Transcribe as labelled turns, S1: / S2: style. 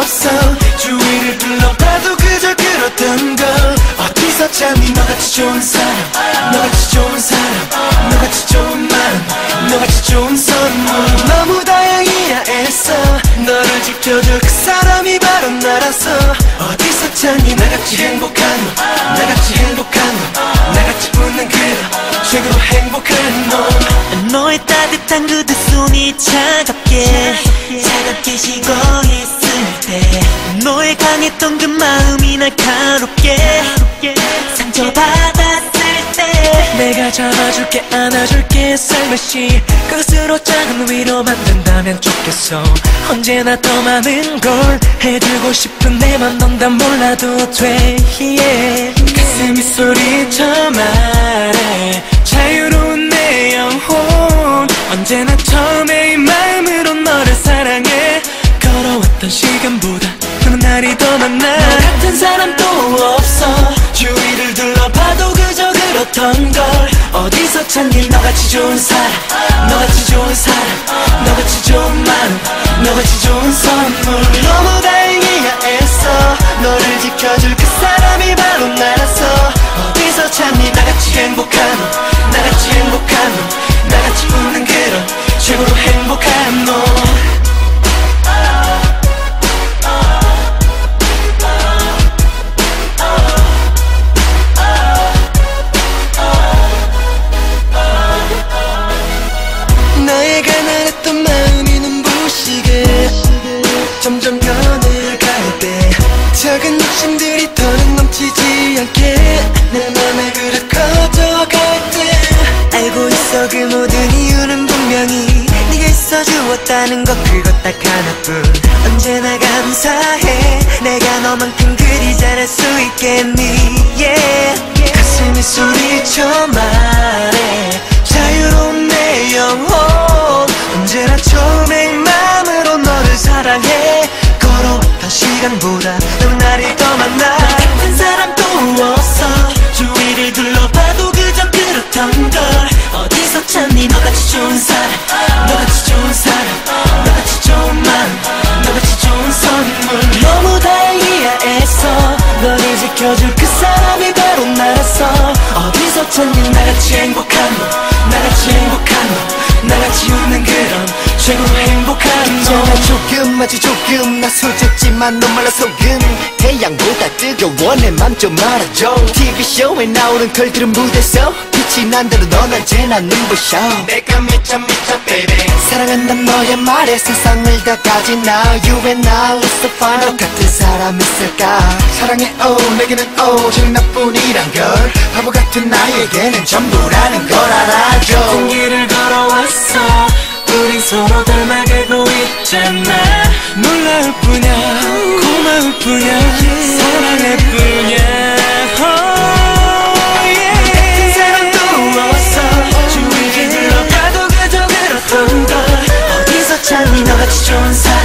S1: 없어. 주위를 둘러봐도 그저 그렇던 걸. 어디서 찾니 너같이 좋은 사람 너같이 좋은 사람 너같이 좋은 마음 너같이 좋은 선물. 너무 다양이야 애써. 너를 지켜줄 그 사람이 바로 나라서. 어디서 찾니 나같이 행복한 너 나같이 행복한 너 나같이 웃는 그대 최고로 행복한 너
S2: 너의 따뜻한 그대 손이 차갑게 차갑게 식어 있어. 을때 너의 강했던 그 마음이 날카롭게. 상처받았을 때
S1: 내가 잡아줄게 안아줄게 살며시. 끝으로 작은 위로 만든다면 좋겠어. 언제나 더 많은 걸 해주고 싶은 내 맘 넌 다 몰라도 돼. Yeah. 가슴이 소리쳐 말해. 자유로운 내 영혼. 언제나 처음 시간보다 그 날이 더 많아. 너 같은 사람 또 없어. 주위를 둘러봐도 그저 그렇던 걸. 어디서 찾니? 너같이 좋은 사람. 너같이 좋은 사람. 너같이 좋은 마음. 너같이 좋은 선물. 너 작은 욕심들이 더는 넘치지 않게. 내 맘에 그릇 커져갈 때
S2: 알고 있어 그 모든 이유는 분명히 네가 있어 주었다는 것 그것 딱 하나뿐. 언제나 감사해. 내가 너만큼 그리 잘할 수 있겠니? Yeah.
S1: 가슴이 소리쳐 찾니 나같이 행복한 너 나같이 행복한 너 나같이 웃는 그런 최고로 행복한 너
S3: 언제나 조금 아주 조금 나 솔직지만 넌 말라 속은 태양보다 뜨거워 내 맘 좀 알아줘. TV쇼에 나오는 걸들은 무대서 빛이 난대로 넌 언제나 눈부셔.
S1: 내가 미쳐 미쳐 baby.
S3: 사랑한단 너의 말에 세상을 다 가진 나. You and I was so 사람 있을까? 사랑해 oh 내게는 오직 oh, 나뿐이란 걸. 바보 같은 나에게는 전부라는 걸 알아줘.
S1: 같은 길을 걸어왔어. 우리 서로 닮아가고 있잖아. 놀라울 뿐이야 고마울 뿐이야 사랑할 뿐이야. Oh, 너같이 좋은 사람.